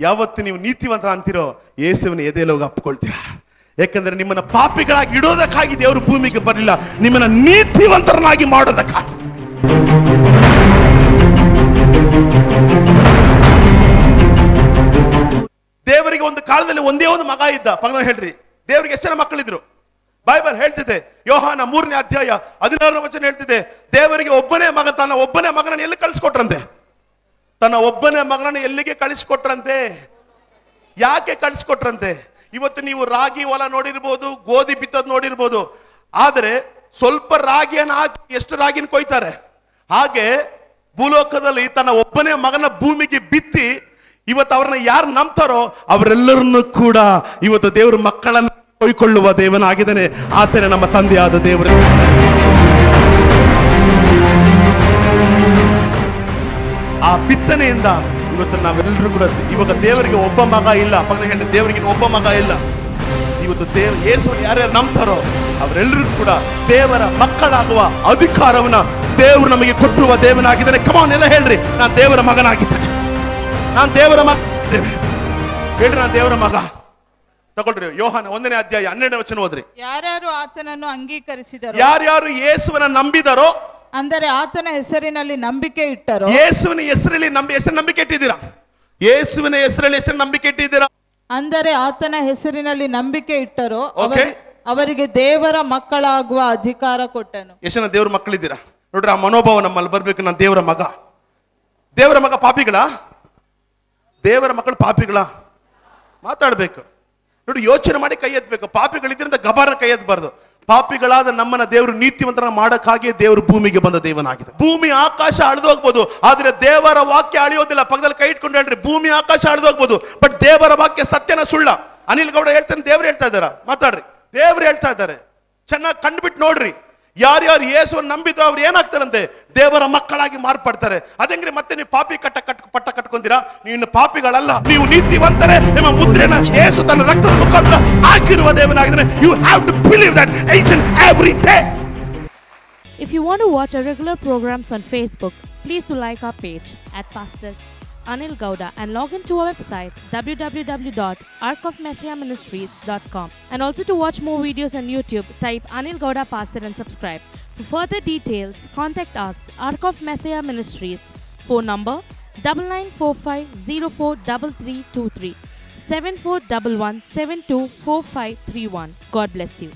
ಯಾವತ್ತು ನೀವು ನೀತಿವಂತ ಅಂತೀರೋ ಯೇಸುವಿನ ಎದೆಯಲ್ಲಿ ಹೋಗಿ ಅಪ್ಕೊಳ್ತೀರಾ ಯಾಕಂದ್ರೆ ನಿಮ್ಮನ್ನ ಪಾಪಿಗಳಾಗಿ ಇಡೋದಕ್ಕಾಗಿ ದೇವರು ಭೂಮಿಗೆ ಬರಲಿಲ್ಲ, ನಿಮ್ಮನ್ನ ನೀತಿವಂತರನ್ನಾಗಿ ಮಾಡೋದಕ್ಕಾಗಿ. ದೇವರಿಗೆ ಒಂದು ಕಾಲದಲ್ಲಿ ಒಂದೇ ಒಂದು ಮಗ ಇದ್ದ. ಪಗ ಹೇಳ್ರಿ. ದೇವರಿಗೆ ಎಷ್ಟು ಜನ ಮಕ್ಕಳಿದ್ರು? ಬೈಬಲ್ ಹೇಳ್ತಿದೆ, ಯೋಹಾನ ಮೂರನೇ ಅಧ್ಯಾಯ ಹದಿನಾರನೇ ವಚನ ಹೇಳ್ತಿದೆ, ದೇವರಿಗೆ ಒಬ್ಬನೇ ಮಗ ತನ್ನ ಒಬ್ಬನೇ ಮಗನ ಎಲ್ಲಿ ಕಳಿಸ್ಕೊಟ್ರಂತೆ? ತನ್ನ ಒಬ್ಬನೇ ಮಗನನ್ನು ಎಲ್ಲಿಗೆ ಕಳಿಸ್ಕೊಟ್ರಂತೆ? ಯಾಕೆ ಕಳಿಸ್ಕೊಟ್ರಂತೆ? ಇವತ್ತು ನೀವು ರಾಗಿ ಹೊಲ ನೋಡಿರ್ಬೋದು, ಗೋಧಿ ಬಿತ್ತೋದು ನೋಡಿರ್ಬೋದು. ಆದರೆ ಸ್ವಲ್ಪ ರಾಗಿಯನ್ನು ಹಾಕಿ ಎಷ್ಟು ರಾಗಿನ ಕೊಯ್ತಾರೆ? ಹಾಗೆ ಭೂಲೋಕದಲ್ಲಿ ತನ್ನ ಒಬ್ಬನೇ ಮಗನ ಭೂಮಿಗೆ ಬಿತ್ತಿ ಇವತ್ತು ಅವ್ರನ್ನ ಯಾರು ನಂಬ್ತಾರೋ ಅವರೆಲ್ಲರನ್ನು ಕೂಡ ಇವತ್ತು ದೇವರು ಮಕ್ಕಳನ್ನು ಕೊಯ್ಕೊಳ್ಳುವ ದೇವನಾಗಿದ್ದಾನೆ. ಆತನೇ ನಮ್ಮ ತಂದೆಯಾದ ದೇವರು. ಬಿತ್ತನೆಯಿಂದ ಇವತ್ತು ನಾವೆಲ್ಲರೂ ಕೂಡ ಇವಾಗ ದೇವರಿಗೆ ಒಬ್ಬ ಮಗ ಇಲ್ಲ. ಪಕ್ಕದ ಹೇಳಿ ದೇವರಿಗೆ ಒಬ್ಬ ಮಗ ಇಲ್ಲ. ಇವತ್ತು ದೇವ ಯೇಸು ಯಾರ್ಯಾರು ನಂಬ್ತಾರೋ ಅವರೆಲ್ಲರೂ ಕೂಡ ದೇವರ ಮಕ್ಕಳಾಗುವ ಅಧಿಕಾರವನ್ನ ದೇವರು ನಮಗೆ ಕೊಟ್ಟಿರುವ ದೇವನಾಗಿದ್ದಾನೆ. ಕಮಾನ್ ಎಲ್ಲ ಹೇಳ್ರಿ. ನಾನು ದೇವರ ಮಗನಾಗಿದ್ದೇನೆ. ನಾನು ದೇವರ ಮಗ. ಹೇಳ್ರಿ ನಾನು ದೇವರ ಮಗ. ತಗೊಳ್ರಿ ಯೋಹಾನ ಒಂದನೇ ಅಧ್ಯಾಯ ಹನ್ನೆರಡನೇ ವಚನ ಓದ್ರಿ. ಯಾರ್ಯಾರು ಆತನನ್ನು ಅಂಗೀಕರಿಸಿದರು ಯಾರ್ಯಾರು ಯೇಸುವನ್ನ ನಂಬಿದರೋ ಅಂದರೆ ಆತನ ಹೆಸರಿನಲ್ಲಿ ನಂಬಿಕೆ ಇಟ್ಟರು? ಯೇಸುವಿನ ಹೆಸರಲ್ಲಿ ನಂಬಿ ಹೆಸರು ನಂಬಿಕೆ ಇಟ್ಟಿದ್ದೀರಾ? ಯೇಸುವಿನ ಹೆಸರಲ್ಲಿ ಹೆಸರು ನಂಬಿಕೆ ಇಟ್ಟಿದ್ದೀರಾ? ಅಂದರೆ ಆತನ ಹೆಸರಿನಲ್ಲಿ ನಂಬಿಕೆ ಇಟ್ಟರು Okay. ಅವರಿಗೆ ದೇವರ ಮಕ್ಕಳಾಗುವ ಅಧಿಕಾರ ಕೊಟ್ಟನು. ಎಷ್ಟು ದೇವರ ದೇವ್ರ ಮಕ್ಕಳಿದ್ದೀರಾ? ನೋಡ್ರಿ ಆ ಮನೋಭಾವ ನಮ್ಮಲ್ಲಿ ಬರ್ಬೇಕು ನಾನು ದೇವರ ಮಗ. ದೇವರ ಮಗ ಪಾಪಿಗಳ? ದೇವರ ಮಕ್ಕಳು ಪಾಪಿಗಳ? ಮಾತಾಡ್ಬೇಕು. ನೋಡಿ ಯೋಚನೆ ಮಾಡಿ ಕೈ ಎತ್ತಬೇಕು ಪಾಪಿಗಳಿದ್ರಿಂದ ಗಬಾರ ಕೈ ಎತ್ತಬಾರ್ದು ಪಾಪಿಗಳಾದ ನಮ್ಮನ್ನ ದೇವರು ನೀತಿವಂತನ ಮಾಡಕ್ಕಾಗಿಯೇ ದೇವರು ಭೂಮಿಗೆ ಬಂದ ದೇವನಾಗಿದೆ. ಭೂಮಿ ಆಕಾಶ ಅಳಿದೋಗ್ಬೋದು, ಆದ್ರೆ ದೇವರ ವಾಕ್ಯ ಅಳಿಯೋದಿಲ್ಲ. ಪಕ್ಕದಲ್ಲಿ ಕೈ ಇಟ್ಕೊಂಡು ಹೇಳ್ರಿ, ಭೂಮಿ ಆಕಾಶ ಅಳಿದೋಗ್ಬೋದು ಬಟ್ ದೇವರ ವಾಕ್ಯ ಸತ್ಯನ ಸುಳ್ಳ. ಅನಿಲ್ ಗೌಡ ಹೇಳ್ತಾನೆ, ದೇವ್ರು ಹೇಳ್ತಾ ಇದ್ದಾರ? ಮಾತಾಡ್ರಿ. ದೇವ್ರು ಹೇಳ್ತಾ ಇದ್ದಾರೆ. ಚೆನ್ನಾಗಿ ಕಂಡುಬಿಟ್ಟು ನೋಡ್ರಿ. ಯಾರ್ಯಾರು ಯೇಸುವನ್ನು ನಂಬಿದ್ದು ಅವ್ರು ಏನಾಗ್ತಾರಂತೆ? ದೇವರ ಮಕ್ಕಳಾಗಿ ಮಾರ್ಪಡ್ತಾರೆ. ಅದಂಗ್ರಿ ಮತ್ತೆ ನೀವು ಪಾಪಿ ಕಟ್ಟ ಕಟ್ ಪಟ್ಟ ಕಟ್ಕೊಂತೀರಾ ನೀವು ಇನ್ನು ಪಾಪಿಗಳಲ್ಲ ನೀವು ನೀತಿವಂತರೇ ನಿಮ್ಮ ಮುದ್ರೆನ ಯೇಸು ತನ್ನ ರಕ್ತದ ಮುಖಾಂತರ ಹಾಕಿರುವ ದೇವನಾಗಿದ್ದಾನೆ you have to believe that each and every day If you want to watch our regular programs on Facebook, please do like our page at Pastor Anil Gauda and log into our website www.arcofmessiahministries.com and also to watch more videos on YouTube, type Anil Gauda Pastor and subscribe. For further details, contact us Arc of Messiah Ministries, phone number double nine four five zero four double three two three seven four double one seven two four five three one. God bless you.